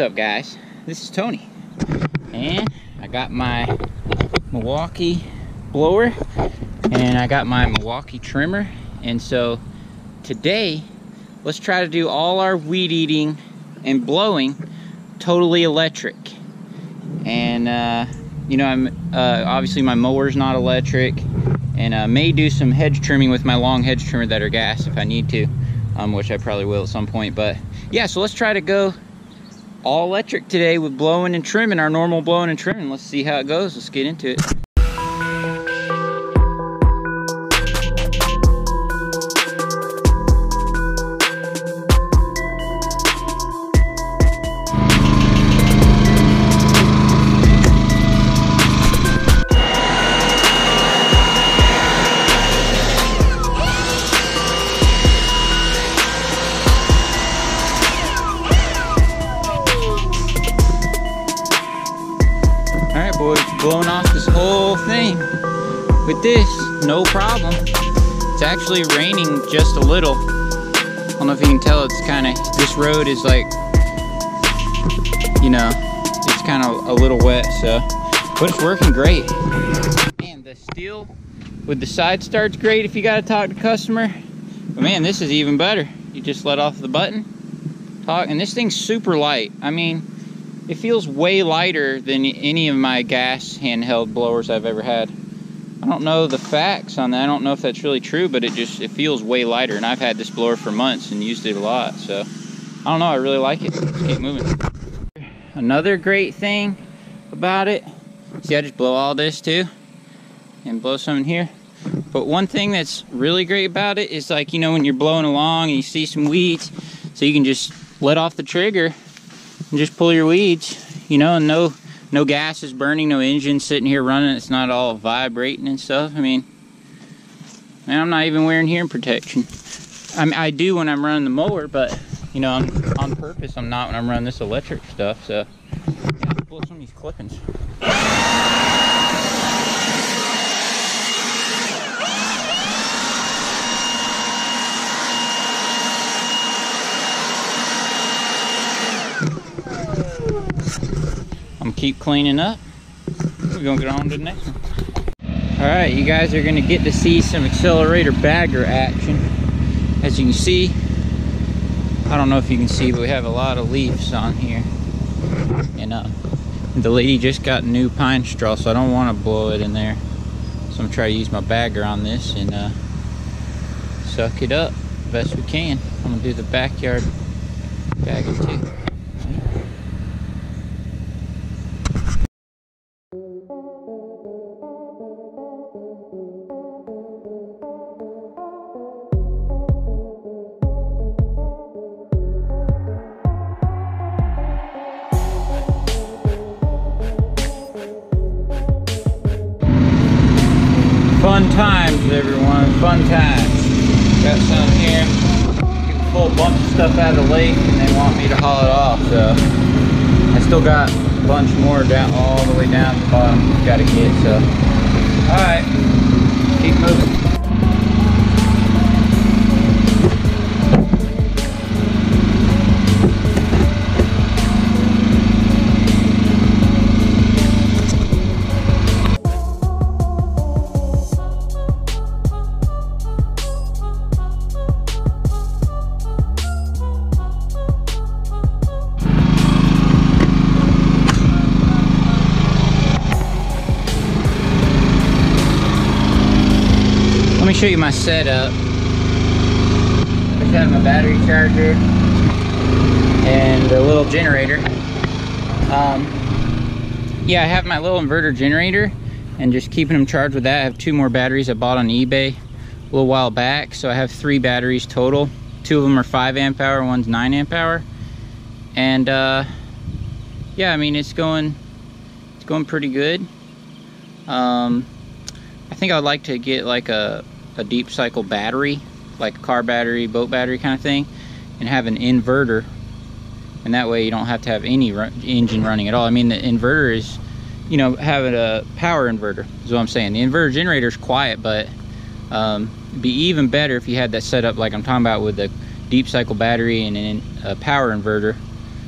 What's up guys? This is Tony. And I got my Milwaukee blower and I got my Milwaukee trimmer. And so today let's try to do all our weed eating and blowing totally electric. And uh, you know I'm uh, obviously my mower's not electric. And uh, may do some hedge trimming with my long hedge trimmer that are gas if I need to um, which I probably will at some point. But yeah so let's try to go all electric today with blowing and trimming, our normal blowing and trimming. Let's see how it goes. Let's get into it. Blowing off this whole thing with this, no problem. It's actually raining just a little. I don't know if you can tell, it's kind of, this road is like, you know, it's kind of a little wet, so, but it's working great. Man, the Stihl with the side start's great if you got to talk to customer. But man, this is even better. You just let off the button, talk, and this thing's super light. I mean, it feels way lighter than any of my gas handheld blowers I've ever had. I don't know the facts on that. I don't know if that's really true, but it just it feels way lighter. And I've had this blower for months and used it a lot. So I don't know. I really like it. Keep moving. Another great thing about it. See, I just blow all this too, and blow some in here. But one thing that's really great about it is like you know when you're blowing along and you see some weeds, so you can just let off the trigger just pull your weeds, you know, and no no gas is burning, no engine sitting here running, it's not all vibrating and stuff. I mean, I'm not even wearing hearing protection. I mean, I do when I'm running the mower, but you know, I'm on purpose. I'm not when I'm running this electric stuff. So, yeah, pull some of these clippings. Keep cleaning up. We're gonna get on to the next one. All right, you guys are gonna get to see some accelerator bagger action. As you can see, I don't know if you can see, but we have a lot of leaves on here. And uh, the lady just got new pine straw, so I don't wanna blow it in there. So I'm gonna try to use my bagger on this and uh, suck it up best we can. I'm gonna do the backyard bagger too. Fun times, everyone. Fun times. Got some here. People pull a bunch of stuff out of the lake and they want me to haul it off. So still got a bunch more down all the way down the bottom. Got to get. So all right, keep moving. Show you my setup. I have my battery charger and a little generator. Um, yeah, I have my little inverter generator and just keeping them charged with that. I have two more batteries I bought on eBay a little while back. So I have three batteries total. Two of them are five amp hour, one's nine amp hour. And uh, yeah, I mean, it's going, it's going pretty good. Um, I think I'd like to get like a a deep cycle battery, like a car battery, boat battery kind of thing, and have an inverter. And that way you don't have to have any run engine running at all. I mean, the inverter is, you know, having a power inverter is what I'm saying. The inverter generator is quiet, but um, be even better if you had that set up like I'm talking about with the deep cycle battery and a power inverter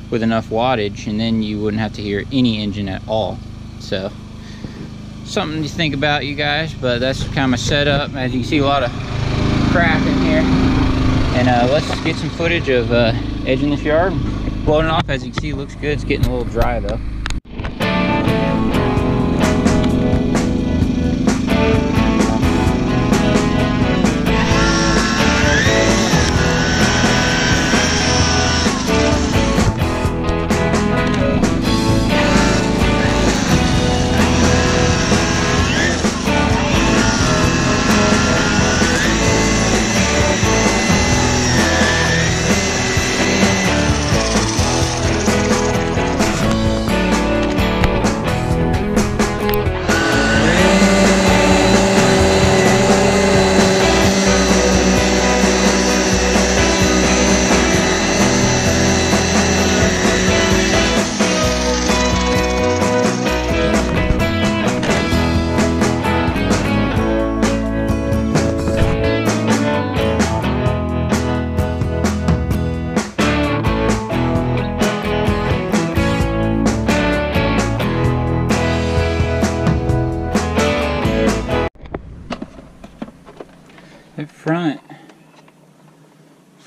with enough wattage and then you wouldn't have to hear any engine at all so something to think about you guys but that's kind of my setup. As you can see a lot of crap in here. And uh, let's get some footage of uh, edging this yard. Blowing off as you can see looks good. It's getting a little dry though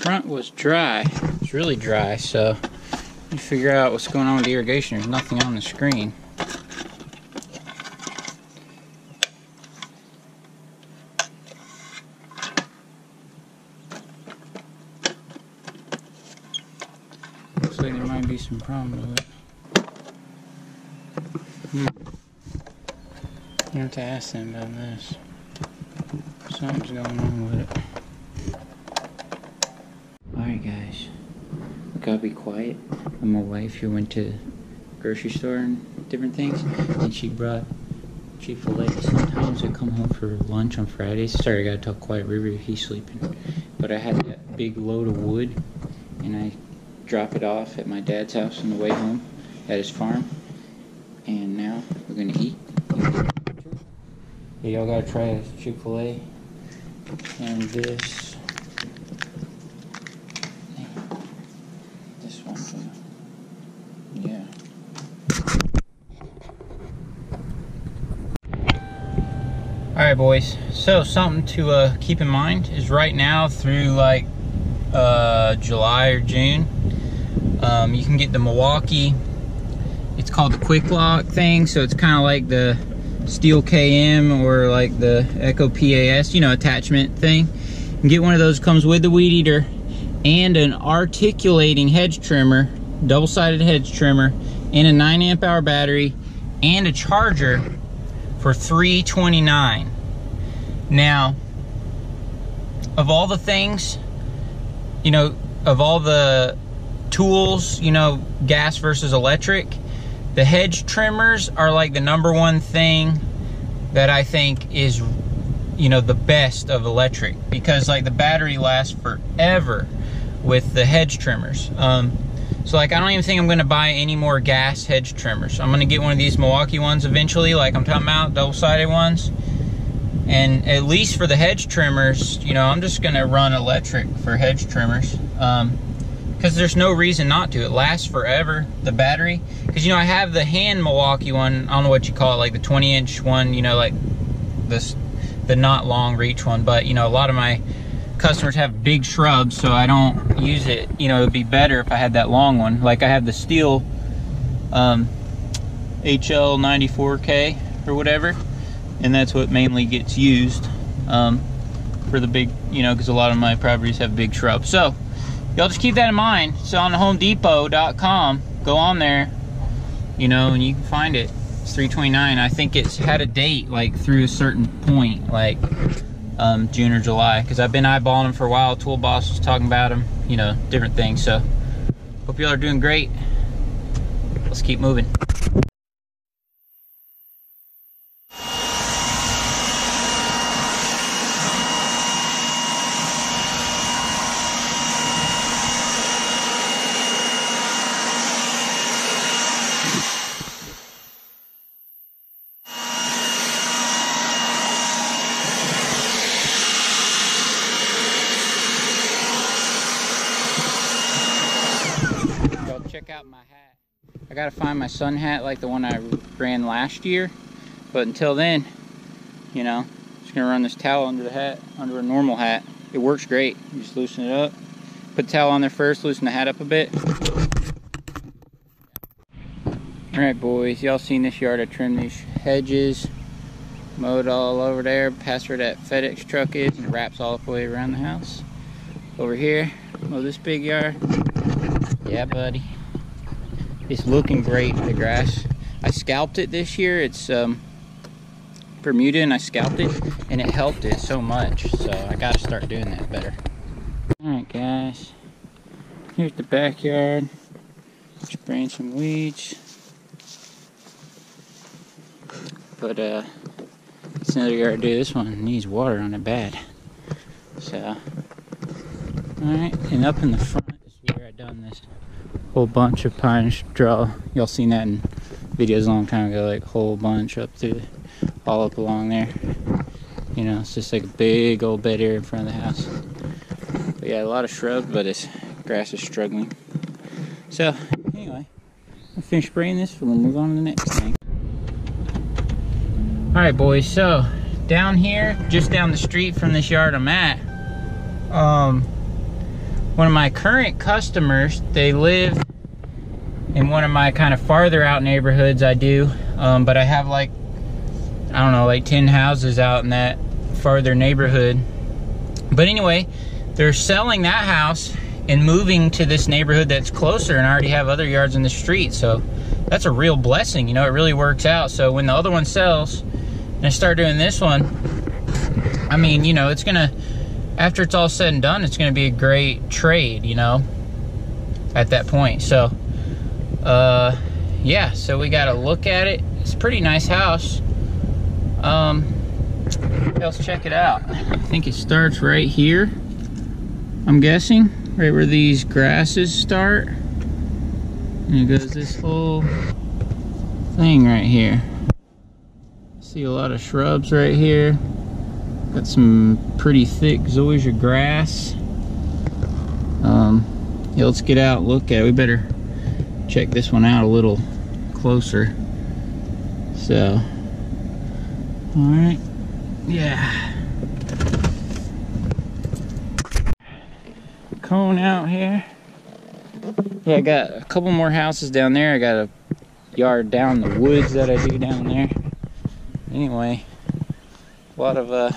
front was dry. It's really dry, so you figure out what's going on with the irrigation. There's nothing on the screen. Looks like there might be some problem with it. Hmm. You have to ask them about this. Something's going on with it. Alright guys. Be quiet. And My wife here went to grocery store and different things and she brought Chick-fil-A. Sometimes I come home for lunch on Fridays. Sorry, I gotta tell Quiet River he's sleeping. But I had that big load of wood and I drop it off at my dad's house on the way home at his farm. And now we're gonna eat. Yeah, y'all gotta try Chick-fil-A and this this one too. Yeah. All right, boys. So something to uh, keep in mind is right now through like uh, July or June, um, you can get the Milwaukee. It's called the QUIK-LOK thing, so it's kind of like the Stihl KM or like the Echo PAS, you know, attachment thing. You get one of those, comes with the weed eater and an articulating hedge trimmer, double-sided hedge trimmer, and a 9 amp hour battery, and a charger for 329 Now, of all the things, you know, of all the tools, you know, gas versus electric, the hedge trimmers are like the number one thing that I think is, you know, the best of electric because like the battery lasts forever with the hedge trimmers. Um, so like I don't even think I'm gonna buy any more gas hedge trimmers. I'm gonna get one of these Milwaukee ones eventually, like I'm talking about, double-sided ones. And at least for the hedge trimmers, you know, I'm just gonna run electric for hedge trimmers. Um, because there's no reason not to. It lasts forever, the battery. Because, you know, I have the hand Milwaukee one, I don't know what you call it, like the 20 inch one, you know, like this, the not long reach one. But, you know, a lot of my customers have big shrubs, so I don't use it. You know, it'd be better if I had that long one. Like I have the Stihl um, HL94K or whatever, and that's what mainly gets used um, for the big, you know, because a lot of my properties have big shrubs. So, y'all just keep that in mind. So on homedepot.com, go on there, you know, and you can find it. It's 329. I think it's had a date like through a certain point, like um, June or July, because I've been eyeballing them for a while. Tool Boss was talking about them, you know, different things. So hope y'all are doing great. Let's keep moving. check took out my hat. I gotta find my sun hat like the one I ran last year. But until then, you know, just gonna run this towel under the hat, under a normal hat. It works great. You just loosen it up. Put the towel on there first, loosen the hat up a bit. All right, boys, y'all seen this yard. I trimmed these hedges, mowed all over there, past where that FedEx truck is, and wraps all the way around the house. Over here, mow this big yard. Yeah, buddy. It's looking great, the grass. I scalped it this year. It's um, Bermuda and I scalped it and it helped it so much. So I gotta start doing that better. All right, guys. Here's the backyard. Spraying some weeds. But uh, it's another yard to do. This one needs water on it bad. So, alright, and up in the front is where I done this whole bunch of pine straw. Y'all seen that in videos a long time ago, like whole bunch up through, all up along there. You know, it's just like a big old bed area in front of the house. But yeah, a lot of shrubs, but this grass is struggling. So, anyway, I'll finish spraying this, we'll move on to the next thing. All right, boys, so down here, just down the street from this yard I'm at, um, one of my current customers, they live in one of my kind of farther out neighborhoods I do, um, but I have like, I don't know, like 10 houses out in that farther neighborhood. But anyway, they're selling that house and moving to this neighborhood that's closer and I already have other yards in the street. So that's a real blessing, you know, it really works out. So when the other one sells, and I start doing this one, I mean, you know, it's gonna, after it's all said and done, it's gonna be a great trade, you know, at that point. So, uh, yeah, so we gotta look at it. It's a pretty nice house. Um, let's check it out. I think it starts right here, I'm guessing, right where these grasses start. And it goes this whole thing right here. See a lot of shrubs right here. Got some pretty thick zoysia grass. Um, yeah, let's get out look at it. We better check this one out a little closer. So, all right, yeah. Cone out here. Yeah, I got a couple more houses down there. I got a yard down the woods that I do down there anyway, a lot of uh,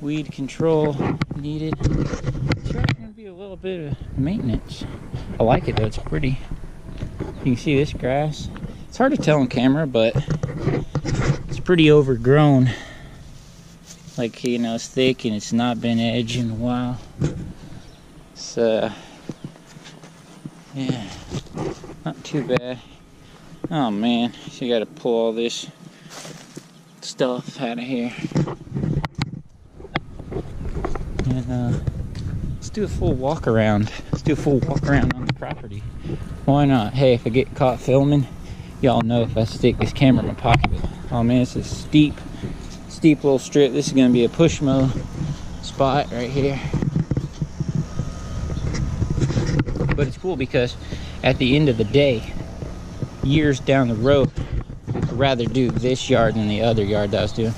weed control needed. It's going to be a little bit of maintenance. I like it though, it's pretty. You can see this grass. It's hard to tell on camera, but it's pretty overgrown. Like, you know, it's thick and it's not been edged in a while. So, uh, yeah, not too bad. Oh man, so you gotta pull all this stuff out of here. And uh, let's do a full walk around. Let's do a full walk around on the property. Why not? Hey, if I get caught filming, y'all know if I stick this camera in my pocket. Oh man, it's a steep, steep little strip. This is gonna be a push mow spot right here. But it's cool because at the end of the day, years down the road, I'd rather do this yard than the other yard that I was doing.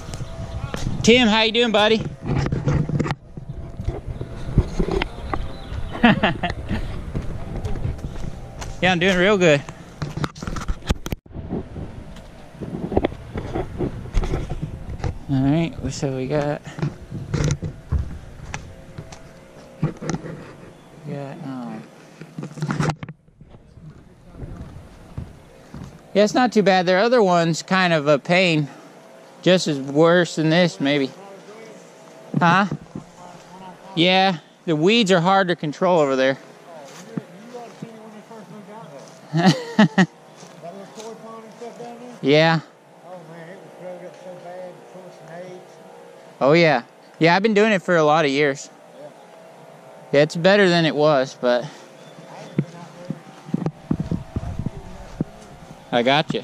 Tim, how you doing, buddy? Yeah, I'm doing real good. All right, so we got um, Yeah, it's not too bad. Their other one's kind of a pain. Just as worse than this, maybe. Huh? Yeah, the weeds are hard to control over there. yeah. Oh yeah. Yeah, I've been doing it for a lot of years. Yeah, it's better than it was, but I got you.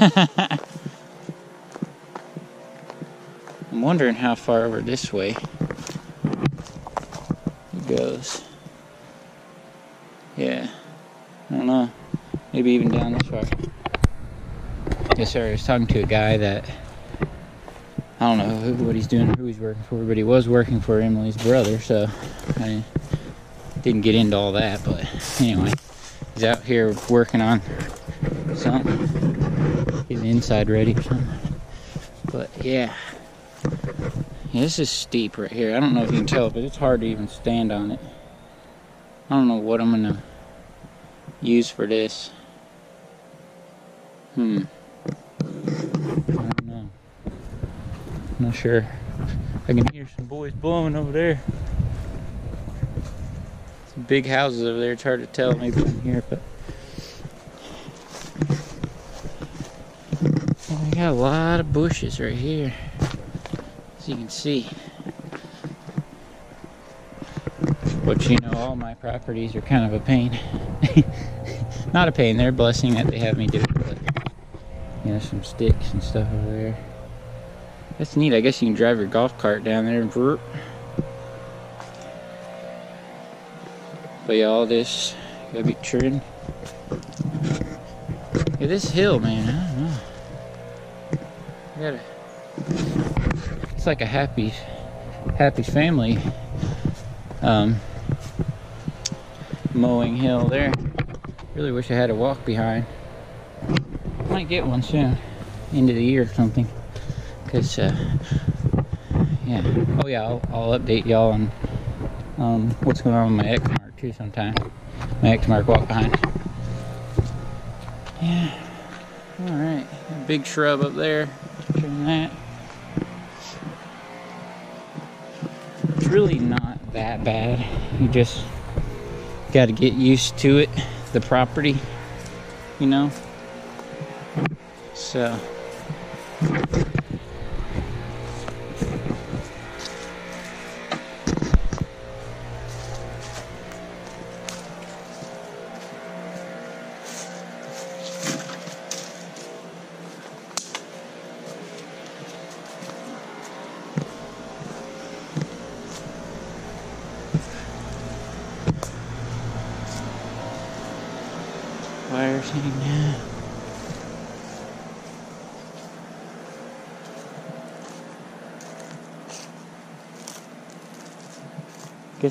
I'm wondering how far over this way. Goes. Yeah. I don't know. Maybe even down this far. Yes, sir. I was talking to a guy that I don't know who, what he's doing, who he's working for, but he was working for Emily's brother, so I didn't get into all that. But anyway, he's out here working on something, getting the inside ready or something. But yeah. Yeah, this is steep right here. I don't know if you can tell, but it's hard to even stand on it. I don't know what I'm gonna use for this. Hmm. I don't know. I'm not sure. I can hear some boys blowing over there. Some big houses over there. It's hard to tell maybe from here, but well, we got a lot of bushes right here, you can see. But you know, all my properties are kind of a pain. Not a pain, they're a blessing that they have me do it, but you know, some sticks and stuff over there. That's neat. I guess you can drive your golf cart down there and But yeah, all this gotta be trimmed. Yeah, this hill, man, I don't know. I gotta. Like a happy, happy family. Um, mowing hill there. Really wish I had a walk behind. Might get one soon, end of the year or something. Because uh, yeah. Oh yeah I'll, I'll update y'all on um, what's going on with my Exmark too sometime. My Exmark walk behind. Yeah. All right. Big shrub up there. That really not that bad. You just got to get used to it the property you know? So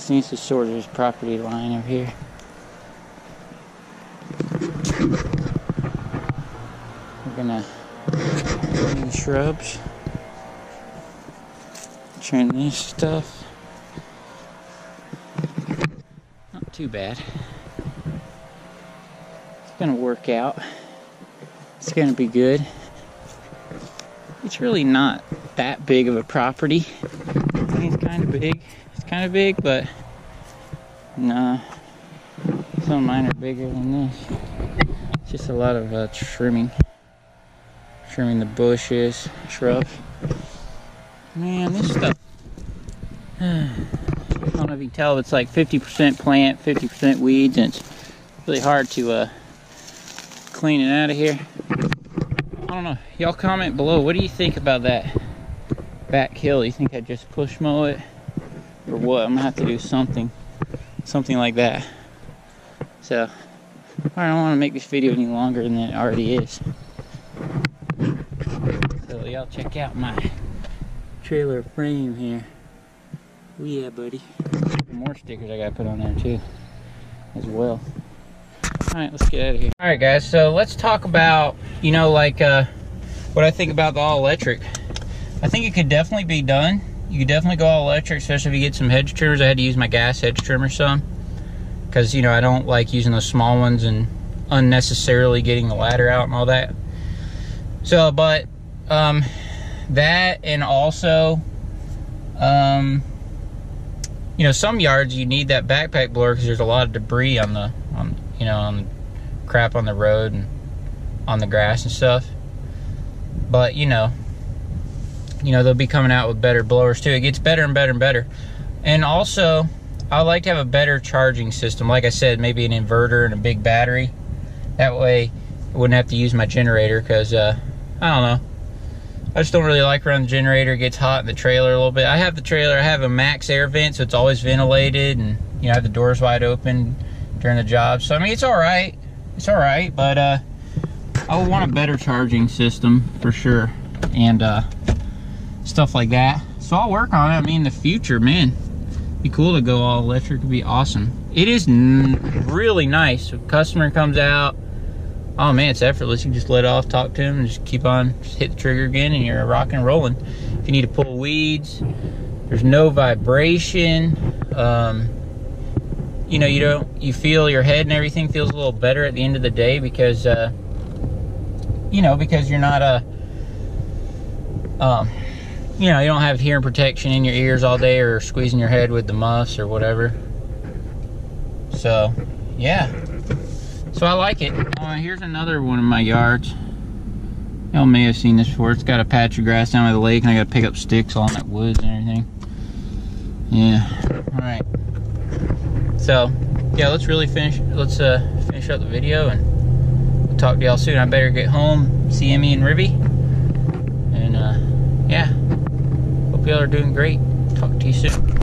He needs to sort his property line over here. We're gonna trim shrubs, trim this stuff. Not too bad It's gonna work out. It's gonna be good. It's really not that big of a property. It's kind of big. Kind of big, but nah. Some of mine are bigger than this. It's just a lot of uh, trimming. Trimming the bushes, shrubs. Man, this stuff. I don't know if you can tell, it's like 50% plant, 50% weeds, and it's really hard to uh, clean it out of here. I don't know. Y'all comment below. What do you think about that back hill? You think I just push mow it? Or what? I'm gonna have to do something. Something like that. So, I don't want to make this video any longer than it already is. So y'all check out my trailer frame here. Oh yeah, buddy. More stickers I gotta put on there too, as well. All right, let's get out of here. All right, guys, so let's talk about, you know, like uh, what I think about the all electric. I think it could definitely be done. You definitely go all electric, especially if you get some hedge trimmers. I had to use my gas hedge trimmer some because, you know, I don't like using those small ones and unnecessarily getting the ladder out and all that. So, but um, that and also, um, you know, some yards you need that backpack blower because there's a lot of debris on the on you know, on crap on the road and on the grass and stuff. But, you know, you know, they'll be coming out with better blowers too. It gets better and better and better. And also, I like to have a better charging system. Like I said, maybe an inverter and a big battery. That way, I wouldn't have to use my generator because, uh, I don't know. I just don't really like running the generator. It gets hot in the trailer a little bit. I have the trailer, I have a max air vent, so it's always ventilated and you know, I have the doors wide open during the job. So I mean, it's all right. It's all right, but uh, I would want a better charging system for sure, and uh, stuff like that. So I'll work on it. I mean, in the future, man, be cool to go all electric. Would be awesome. It is really nice. If customer comes out, oh man, it's effortless. You just let off, talk to him, and just keep on, just hit the trigger again, and you're rocking and rolling. If you need to pull weeds, there's no vibration. Um, you know, you don't, you feel your head and everything feels a little better at the end of the day because, uh, you know, because you're not a, um, you know, you don't have hearing protection in your ears all day or squeezing your head with the muffs or whatever. So, yeah. So I like it. Uh, here's another one of my yards. Y'all may have seen this before. It's got a patch of grass down by the lake and I gotta pick up sticks on that woods and everything. Yeah, all right. So, yeah, let's really finish, let's uh, finish up the video and we'll talk to y'all soon. I better get home, see Emmy and Ribby. And uh, yeah, hope y'all are doing great. Talk to you soon.